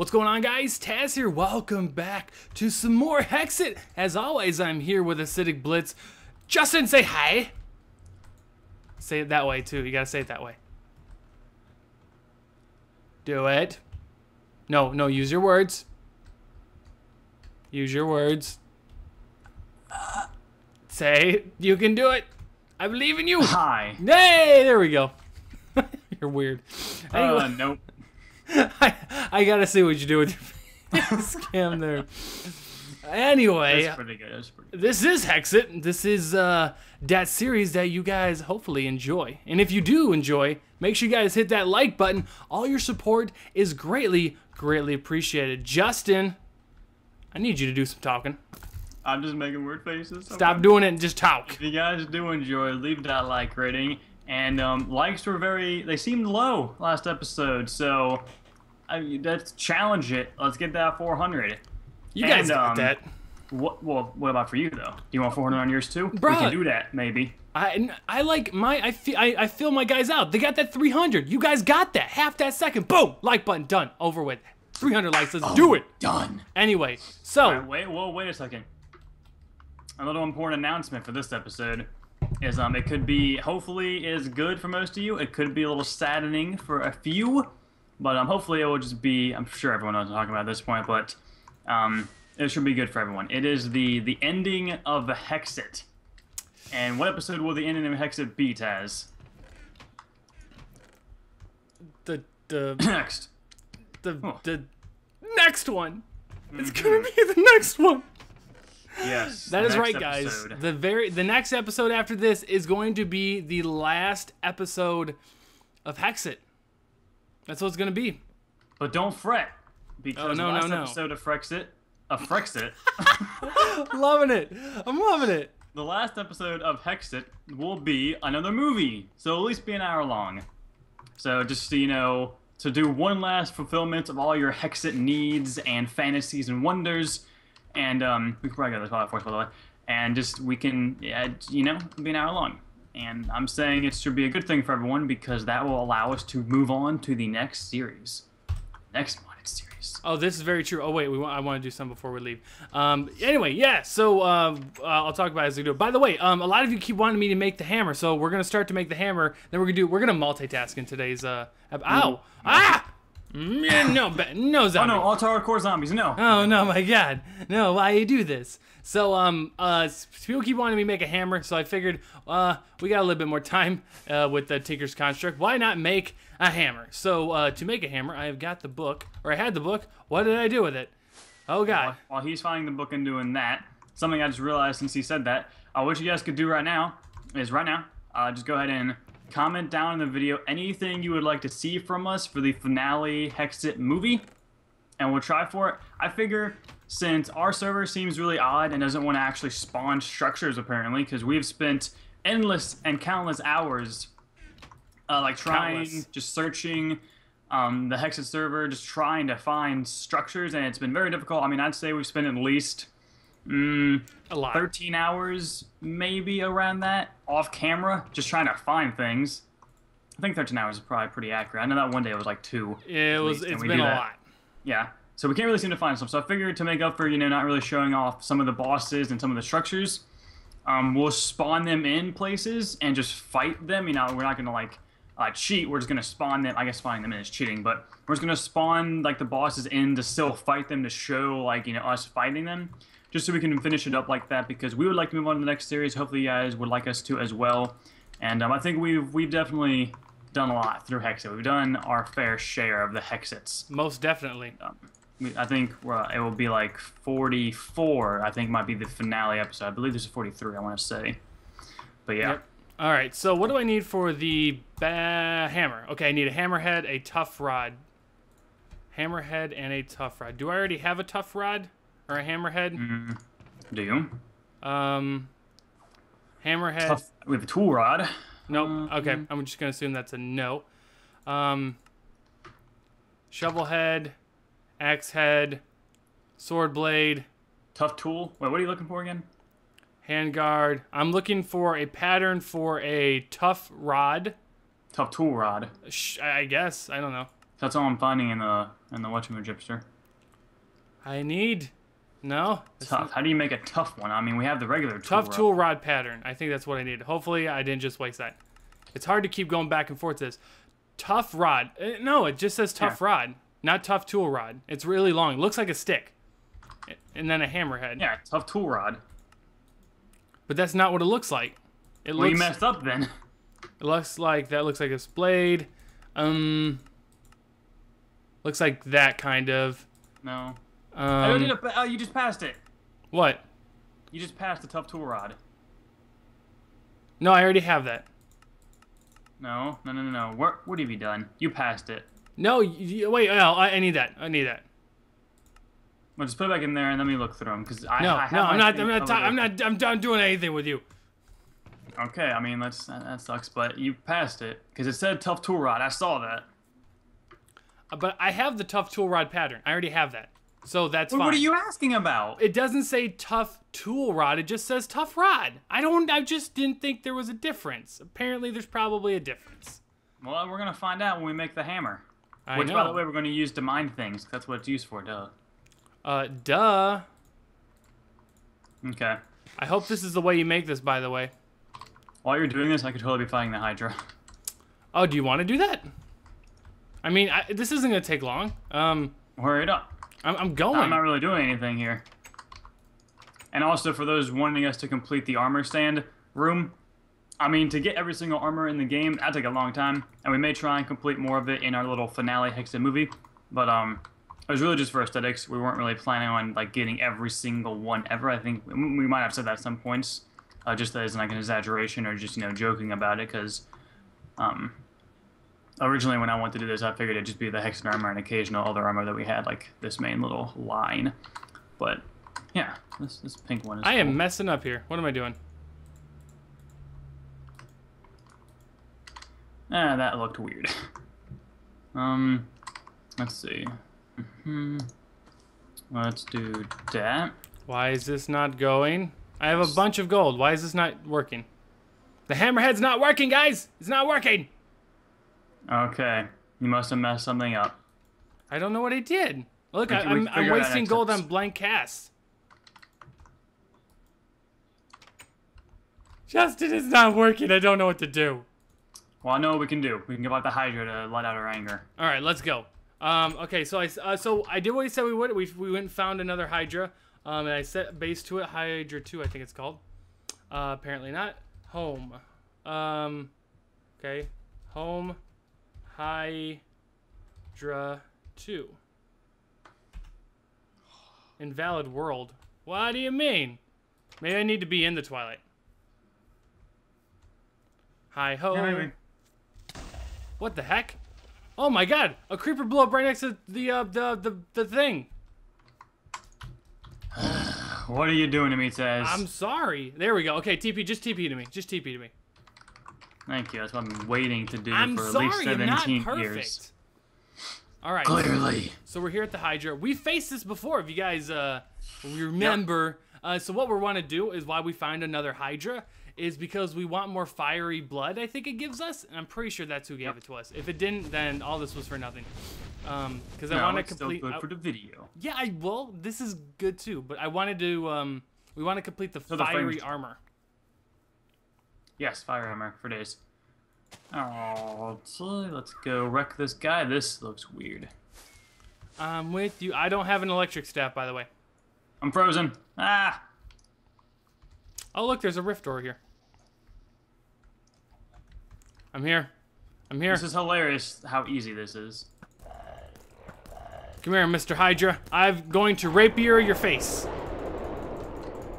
What's going on, guys? Taz here. Welcome back to some more Hexxit. As always, I'm here with AciDic BliTzz. Justin, say hi. Say it that way, too. You gotta say it that way. Do it. No, no, use your words. Use your words. Say, you can do it. I believe in you. Hi. Hey, there we go. You're weird. Anyway. Uh, nope. I, I gotta see what you do with your face cam there. Anyway, That's pretty good. That's pretty good. this is Hexxit. This is uh, that series that you guys hopefully enjoy. And if you do enjoy, make sure you guys hit that like button. All your support is greatly, greatly appreciated. Justin, I need you to do some talking. I'm just making weird faces. Stop doing it and just talk. If you guys do enjoy, leave that like rating. And um, likes were very, they seemed low last episode. So I, let's challenge it. Let's get that 400. You guys And, got um, that. What, well, what about for you, though? Do you want 400 on yours, too? Bruh. We can do that, maybe. I, I like my I feel I, I feel my guys out. They got that 300. You guys got that. Half that second. Boom. Like button done. Over with. 300 likes. Let's do it. Done. Anyway, so Alright, wait, whoa, wait a second. A little important announcement for this episode is um, it could be hopefully is good for most of you. It could be a little saddening for a few, but um, hopefully it will just be. I'm sure everyone knows what I'm talking about at this point, but um, it should be good for everyone. It is the the ending of Hexxit. And what episode will the ending of Hexxit be, Taz? the the Next. the Oh. the next one. It's Mm-hmm. gonna be the next one. Yes. That is right, guys. episode. The very the next episode after this is going to be the last episode of Hexxit. That's what it's gonna be. But don't fret, because Oh, no, no, last no. episode of Frexit, of Frexit. loving it. I'm loving it. The last episode of Hexxit will be another movie, so at least be an hour long. So just so you know, to do one last fulfillment of all your Hexxit needs and fantasies and wonders, and um, we can probably go to the platforms by the way, and just we can, yeah, you know, be an hour long. And I'm saying it should be a good thing for everyone because that will allow us to move on to the next series, next Modded series. Oh, this is very true. Oh wait, we want, I want to do something before we leave. Um, anyway, yeah. So uh, uh, I'll talk about it as we do. it. By the way, um, a lot of you keep wanting me to make the hammer, so we're gonna start to make the hammer. Then we're gonna do. We're gonna multitask in today's. Uh, ow! Ah! Mm, no, ba- no Oh no, all Tower Core zombies, no. Oh no, my God! No, why you do this? So um, uh, people keep wanting me to make a hammer, so I figured uh, we got a little bit more time uh, with the Tinker's Construct. Why not make a hammer? So uh, to make a hammer, I have got the book, or I had the book. What did I do with it? Oh God! while he's finding the book and doing that, something I just realized since he said that, uh, what you guys could do right now is right now, uh, just go ahead and comment down in the video anything you would like to see from us for the finale Hexxit movie, and we'll try for it. I figure since our server seems really odd and doesn't want to actually spawn structures apparently, because we've spent endless and countless hours uh, like trying, Countless. just searching um, the Hexxit server, just trying to find structures, and it's been very difficult. I mean, I'd say we've spent at least mm, A lot. 13 hours, maybe around that, off camera, just trying to find things. I think 13 hours is probably pretty accurate. I know that one day it was like two. Yeah, it was. least, It's been a lot. Yeah. So we can't really seem to find some. So I figured to make up for, you know, not really showing off some of the bosses and some of the structures, um, we'll spawn them in places and just fight them. You know, we're not going to, like, uh, cheat. We're just going to spawn them. I guess spawning them in is cheating, but we're just going to spawn, like, the bosses in to still fight them to show, like, you know, us fighting them. Just so we can finish it up like that because we would like to move on to the next series. Hopefully you guys would like us to as well. And um, I think we've, we've definitely done a lot through Hexxit. We've done our fair share of the Hexxits. Most definitely. Um, I think uh, it will be like 44. I think might be the finale episode. I believe this is 43. I want to say, but yeah, Yep. All right. So what do I need for the ba- hammer? Okay, I need a hammerhead, a tough rod. Hammerhead and a tough rod. Do I already have a tough rod or a hammerhead? Mm. do you? Um, hammerhead. Tough. We have a tool rod. Nope. Okay, I'm just gonna assume that's a no. Um, shovel head, axe head, sword blade, Tough tool. Wait, what are you looking for again? handguard. I'm looking for a pattern for a tough rod. Tough tool rod. I guess I don't know. That's all I'm finding in the in the whatchamajigster. gypster. I need. No. Tough. How do you make a tough one? I mean, we have the regular tool Tough rod. tool rod pattern. I think that's what I need. Hopefully, I didn't just waste that. It's hard to keep going back and forth. This tough rod. Uh, No, it just says tough Yeah. rod, not tough tool rod. It's really long. It looks like a stick, and then a hammerhead. Yeah, tough tool rod. But that's not what it looks like. It Well, you looks. messed up then. It looks like that. Looks like a blade. Um. Looks like that kind of. No. I don't need Um. a, oh, you just passed it. What? You just passed the tough tool rod. No, I already have that. No, no, no, no, no. What, what have you done? You passed it. No, y- y- wait. No, I, I need that. I need that. Well, just put it back in there and let me look through them because I, No, I have no. I'm not. I'm not. I'm not. I'm done doing anything with you. Okay, I mean that's that, that sucks, but you passed it because it said tough tool rod. I saw that. Uh, But I have the tough tool rod pattern. I already have that, so that's Well, fine. what are you asking about? It doesn't say tough tool rod. It just says tough rod. I don't. I just didn't think there was a difference. Apparently, there's probably a difference. Well, we're gonna find out when we make the hammer. I Which, know. by the way, we're gonna use to mine things. That's what it's used for. Duh. uh, duh. Okay. I hope this is the way you make this. By the way. While you're doing this, I could totally be fighting the Hydra. Oh, do you want to do that? I mean, I, this isn't gonna take long. Um, Hurry it up. I'm, I'm going. I'm not really doing anything here. And also, for those wanting us to complete the armor stand room, I mean, to get every single armor in the game, that'd take a long time, and we may try and complete more of it in our little finale Hexxit movie. But um, it was really just for aesthetics. We weren't really planning on like getting every single one ever. I think we we might have said that at some points, uh, just as like an exaggeration or just you know joking about it, because um, originally when I wanted to do this, I figured it'd just be the Hexen armor and occasional other armor that we had, like this main little line. But yeah, this this pink one is. I am messing up here. What am I doing? Ah, that looked weird. um, let's see. hmm Let's do that. Why is this not going? I have a bunch of gold. Why is this not working? The hammerhead's not working, guys. It's not working. Okay, you must have messed something up. I don't know what I did. Look, We I, we I'm, I'm figure it out wasting gold on blank casts. Justin, is not working. I don't know what to do. Well, I know what we can do. We can give out the Hydra to let out our anger. All right, let's go. Um, okay, so I uh, so I did what he said we would. We, we went and found another Hydra, um, and I set base to it. Hydra two, I think it's called. Uh, apparently not. Home. Um, okay. Home. Hydra two. Invalid world. What do you mean? Maybe I need to be in the Twilight. Hi ho. Maybe. What the heck? Oh my god! A creeper blew up right next to the uh, the the the thing. What are you doing to me, Taz? I'm sorry. There we go. Okay, TP, just TP to me. Just TP to me. Thank you. That's what I've been waiting to do I'm for at sorry. least I'm not 17 perfect. years. All right. Clearly. So we're here at the Hydra. We faced this before. If you guys uh remember. Uh, so what we want to do is why we find another Hydra is because we want more fiery blood. I think it gives us, and I'm pretty sure that's who gave it to us. If it didn't, then all this was for nothing. Um, because I No, want to it's complete. still good for the video. Yeah, I well, this is good too, but I wanted to um we want to complete the So fiery frames- armor. Yes, fire hammer for days. Oh, let's go wreck this guy. This looks weird. I'm with you. I don't have an electric staff by the way. I'm frozen. Ah! Oh, look, there's a rift door here. I'm here. I'm here. This is hilarious how easy this is. Come here, Mr. Hydra. I'm going to rapier your face.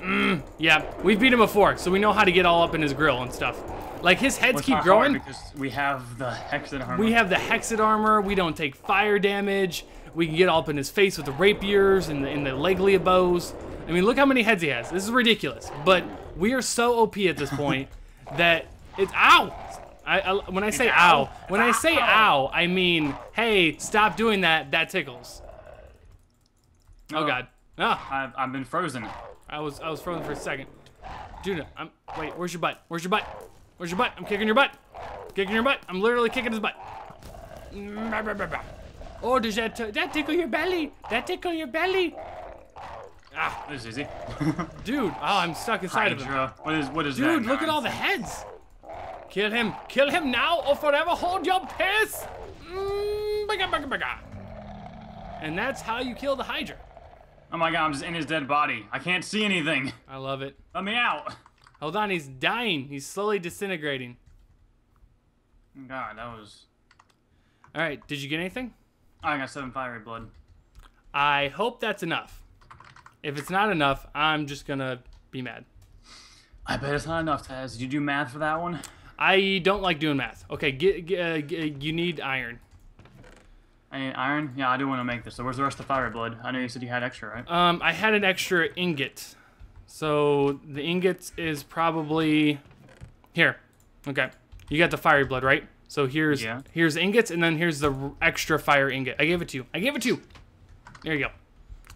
Mmm. Yeah, we've beat him before, so we know how to get all up in his grill and stuff. Like his heads Well, keep growing. because we have the hexen armor. We have the Hexed armor. We don't take fire damage. We can get all up in his face with the rapiers and the, and the Leglia bows. I mean, look how many heads he has. This is ridiculous. But we are so OP at this point that it's ow. I, I when I say ow. when I say ow, I mean, hey, stop doing that. That tickles. Oh Oh. God. Ah, I've, I've been frozen. I was I was frozen for a second. Dude, I'm wait. Where's your butt? Where's your butt? Where's your butt? I'm kicking your butt. Kicking your butt. I'm literally kicking his butt. Oh, does that that tickle your belly? That tickle your belly? Ah, This is easy. dude. Oh, I'm stuck inside of him. Hydra. What is what is that? Dude, look at all the heads. Kill him. Kill him now or forever hold your piss. Mm. And that's how you kill the Hydra. Oh my god, I'm just in his dead body. I can't see anything. I love it. Let me out. Hold on, he's dying. He's slowly disintegrating. God, that was. All right, did you get anything? I got seven fiery blood. I hope that's enough. If it's not enough, I'm just gonna be mad. I bet it's not enough, Taz. Did you do math for that one? I don't like doing math. Okay, get, get, uh, get you need iron. I need iron? Yeah, I do want to make this. So where's the rest of the fiery blood? I know you said you had extra, right? Um, I had an extra ingot, so the ingot is probably here. Okay, you got the fiery blood, right? So here's Yeah. here's ingots, and then here's the extra fire ingot. I gave it to you. I gave it to you. There you go.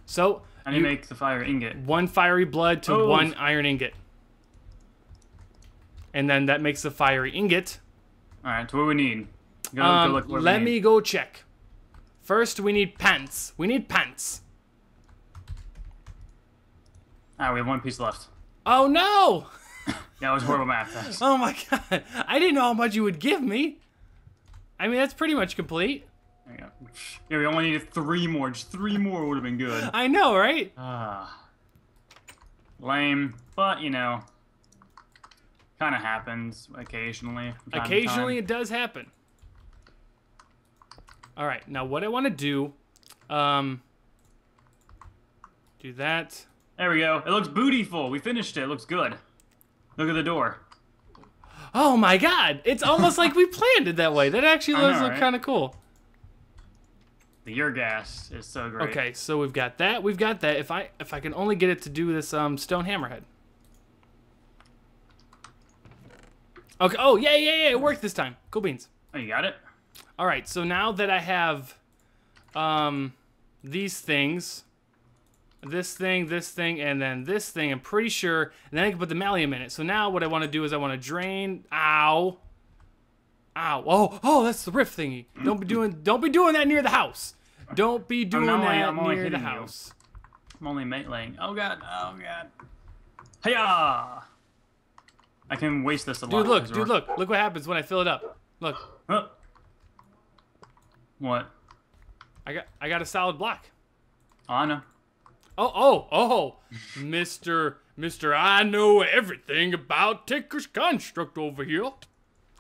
So I need you- make the fire ingot. one fiery blood to Oh. one iron ingot, and then that makes the fiery ingot. Alright, so what do we need? Go, Um, go look what we let need. me go check. First, we need pants. We need pants. Alright, we have one piece left. Oh no! that was horrible math, Taz. Oh my god! I didn't know how much you would give me. I mean, that's pretty much complete. Yeah, we only needed three more. Just three more would have been good. I know, right? Ah. Lame, but you know, kind of happens occasionally. from time to Occasionally, it does happen. All right, now what I want to do, um, do that. There we go. It looks bootyful. We finished it. It looks good. Look at the door. Oh my god! It's almost like we planned it that way. That actually looks look right? kind of cool. The year gas is so great. Okay, so we've got that. We've got that. If I if I can only get it to do this um stone hammerhead. Okay. Oh yeah yeah yeah! It worked this time. Cool beans. Oh, you got it. All right. So now that I have um these things, this thing, this thing, and then this thing, I'm pretty sure. And then I can put the malleum in it. So now what I want to do is I want to drain. Ow. Ow. Oh oh, that's the rift thingy. Don't be doing don't be doing that near the house. Don't be doing only- that I'm only near the hitting you. house. I'm only laying. Oh god. Oh god. Hiya! I can waste this a lot. Dude, look, dude, we're- look. Look what happens when I fill it up. Look, Huh. What? I got I got a solid block. I know. Oh, oh, oh, Mister, Mister, I know everything about Tinker's construct over here.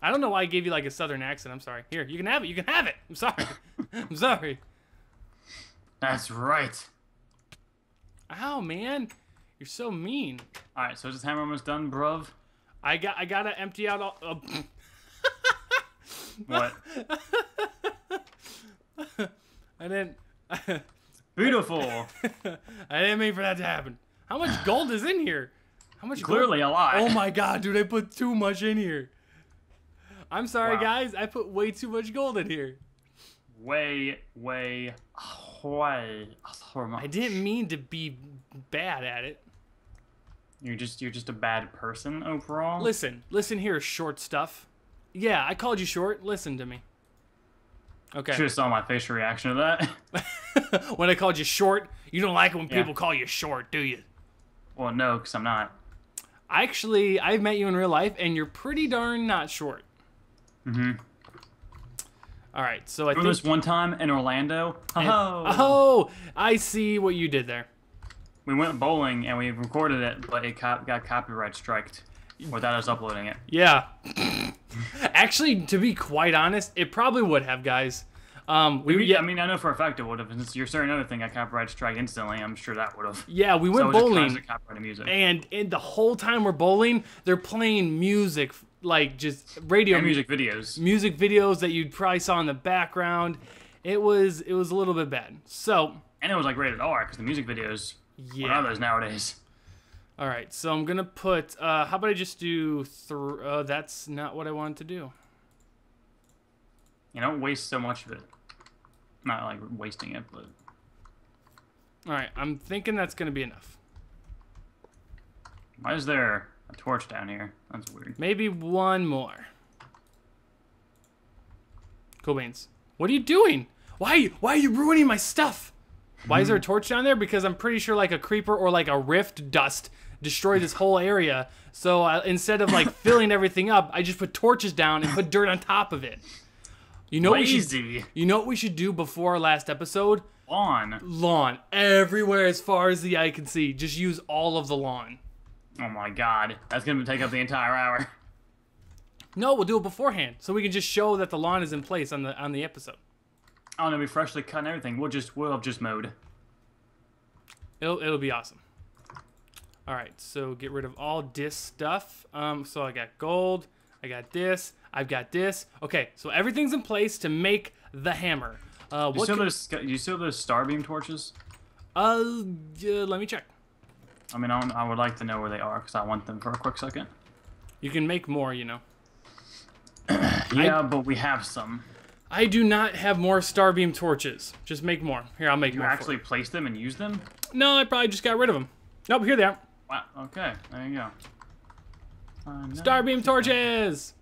I don't know why I gave you like a southern accent. I'm sorry. Here, you can have it. You can have it. I'm sorry. I'm sorry. That's right. Ow, man, you're so mean. All right, so is this hammer almost done, bruv? I got I gotta empty out all. Uh, What? I didn't. Beautiful. I didn't mean for that to happen. How much gold is in here? How much? gold- Clearly a lot. Oh my god, dude, I put too much in here. I'm sorry, Wow. guys. I put way too much gold in here. Way, way, way. I didn't mean to be bad at it. You're just you're just a bad person overall. Listen, listen here, short stuff. Yeah, I called you short. Listen to me. Should have saw my facial reaction to that. when I called you short, you don't like it when Yeah. people call you short, do you? well, no, because I'm not. Actually, I've met you in real life, and you're pretty darn not short. Mm-hmm. All right, so I Remember think. this one time in Orlando? and- oh. oh, I see what you did there. We went bowling and we recorded it, but it got copyright striked without us uploading it. Yeah. Actually, to be quite honest, it probably would have, guys. Um, we We, yeah, I mean, I know for a fact it would have. Since you're certain another thing I copyright strike instantly, I'm sure that would have. yeah, we went just bowling, copyrighted and in the whole time we're bowling, they're playing music, like just radio And music, videos. music videos that you probably saw in the background. It was it was a little bit bad. So And it was like rated R because the music videos. Yeah. are those nowadays? All right, so I'm gonna put. Uh, how about I just do? Th- uh, that's not what I wanted to do. You don't waste so much of it. Not like wasting it, but All right, I'm thinking that's gonna be enough. why is there a torch down here? That's weird. Maybe one more. Cool beans. What are you doing? Why? Why are you ruining my stuff? Why is there a torch down there? Because I'm pretty sure like a creeper or like a rift dust destroyed this whole area. So uh, instead of like filling everything up, I just put torches down and put dirt on top of it. You know what we should, You know what we should do before our last episode? Lawn. Lawn everywhere as far as the eye can see. Just use all of the lawn. Oh my god. That's gonna take up the entire hour. No, we'll do it beforehand so we can just show that the lawn is in place on the on the episode. Oh no, we freshly cut and everything. We'll just we'll have just mowed. It'll it'll be awesome. All right, so get rid of all this stuff. Um, so I got gold. I got this. I've got this. Okay, so everything's in place to make the hammer. Uh, You still those you still those starbeam torches? uh, yeah, let me check. I mean, I, I would like to know where they are because I want them for a quick second. You can make more, you know. Yeah, but we have some. I do not have more starbeam torches. Just make more. Here, I'll make You more. for actually place them and use them? No, I probably just got rid of them. Nope, here they are. Wow. Okay, there you go. Uh, no. Starbeam torches.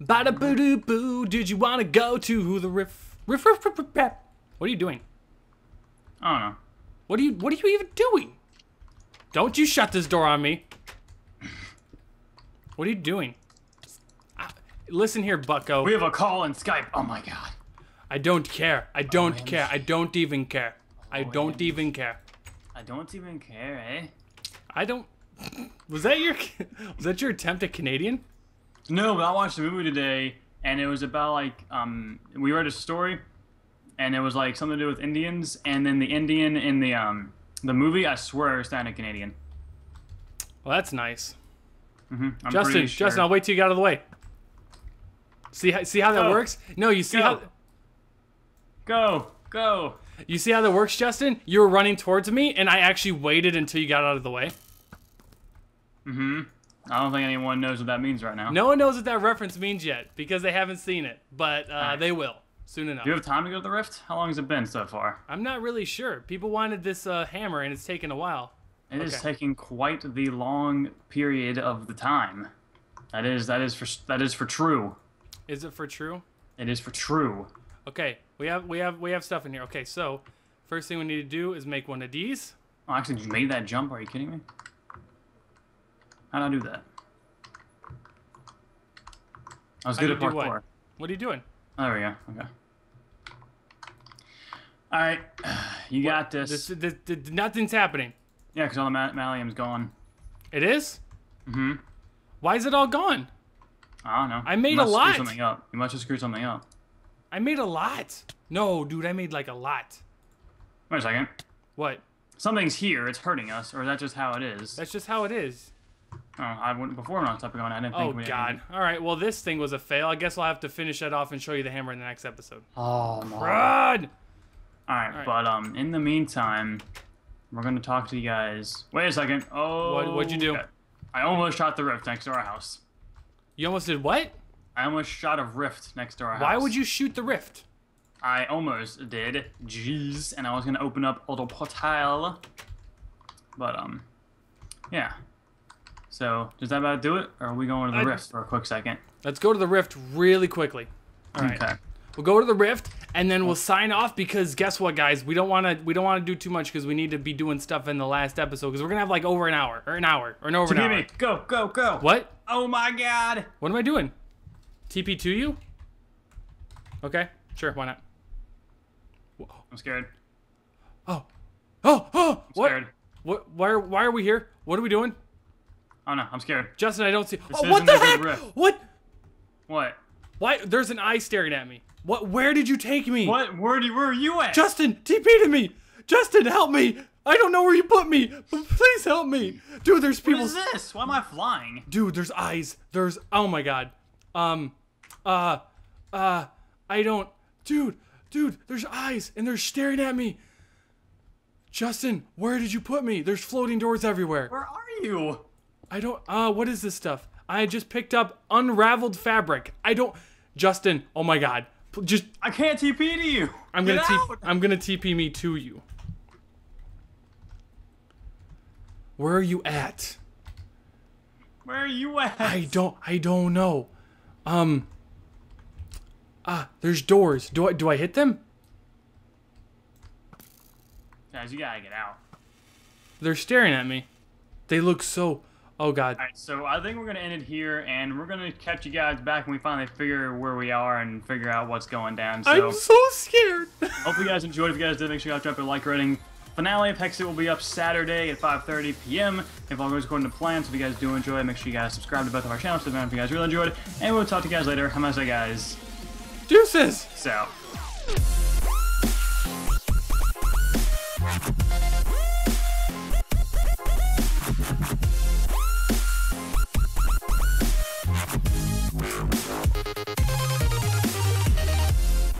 Bada boo doo boo. Did you want to go to the riff? Riff riff riff riff. riff. What are you doing? I don't know. What are you What are you even doing? Don't you shut this door on me. What are you doing? Listen here, Bucko. We have a call in Skype. Oh my god. I don't care. I don't care. I don't even care. I don't even care. I don't even care, eh? I don't. Was that your Was that your attempt at Canadian? No, but I watched a movie today, and it was about like um we read a story, and it was like something to do with Indians, and then the Indian in the um the movie, I swear, is sounded Canadian. Well, that's nice. Mm -hmm. I'm Justin, sure. Justin, I'll wait till you get out of the way. See how see how that Go. works? No, you see Go. how Go, go. you see how that works, Justin? You were running towards me, and I actually waited until you got out of the way. Mm-hmm. I don't think anyone knows what that means right now. No one knows what that reference means yet because they haven't seen it, but uh, Alright. they will soon enough. Do you have time to go to the rift? How long has it been so far? I'm not really sure. People wanted this uh, hammer, and it's taken a while. It is Okay. taking quite the long period of the time. That is that is for that is for true. Is it for true? It is for true. Okay, we have we have we have stuff in here. Okay, so first thing we need to do is make one of these. Oh, actually, you made that jump. Are you kidding me? How'd I do that? I was good at parkour. what? What are you doing? Oh, there we go. Okay. All right, you got this. This, this, this- nothing's happening. Yeah, because all the ma- malleum's gone. It is. Mm-hmm. Why is it all gone? I don't know. I made a lot. Screw something up. You must have screwed something up. I made a lot. No, dude, I made like a lot. Wait a second. What? Something's here. It's hurting us, or is that just how it is? That's just how it is. Oh, I went before when I was typing on. it, I didn't Oh think we God. All right. Well, this thing was a fail. I guess I'll have to finish that off and show you the hammer in the next episode. Oh no. Run! All right, Alright. but um, in the meantime, we're gonna talk to you guys. Wait a second. Oh, What- what'd you do? I almost shot the roof next to our house. You almost did what? I almost shot a rift next to our house. Why would you shoot the rift? I almost did. Jeez, and I was gonna open up a little portal, but um, yeah. So does that about do it, or are we going to the I- rift for a quick second? Let's go to the rift really quickly. All right. Okay. We'll go to the rift and then we'll sign off because guess what, guys? We don't want to. We don't want to do too much because we need to be doing stuff in the last episode because we're gonna have like over an hour or an hour or an over an hour. me. Go, go, go. What? Oh my God. What am I doing? TP to you? Okay, sure. Why not? I'm scared. Oh, oh, oh! What? Scared. What? Why? Are, why are we here? What are we doing? Oh no, I'm scared. Justin, I don't see. This Oh, what the heck? What? What? Why? There's an eye staring at me. What? Where did you take me? What? Where do where are you at? Justin, TP to me. Justin, help me. I don't know where you put me, but please help me, dude. There's people. is this? Why am I flying? Dude, there's eyes. There's. Oh my god. Um. Uh. Uh. I don't. Dude. Dude. There's eyes, and they're staring at me. Justin, where did you put me? There's floating doors everywhere. Where are you? I don't. Uh. What is this stuff? I just picked up unraveled fabric. I don't. Justin. Oh my god. Just. I can't TP to you. I'm gonna out. I'm gonna TP me to you. Where are you at? Where are you at? I don't I don't know. Um Ah, there's doors. Do I do I hit them? Guys, you gotta get out. They're staring at me. They look so. Oh God. All right, so I think we're gonna end it here, and we're gonna catch you guys back when we finally figure where we are and figure out what's going down. So, I'm so scared. hope you guys enjoyed. If you guys did, make sure you guys drop a like rating. Finale of Hexxit will be up Saturday at 5:30 p.m. If all goes according to plan. So if you guys do enjoy, make sure you guys subscribe to both of our channels. So if you guys really enjoyed, and we'll talk to you guys later. A nice day, guys. Deuces. Out.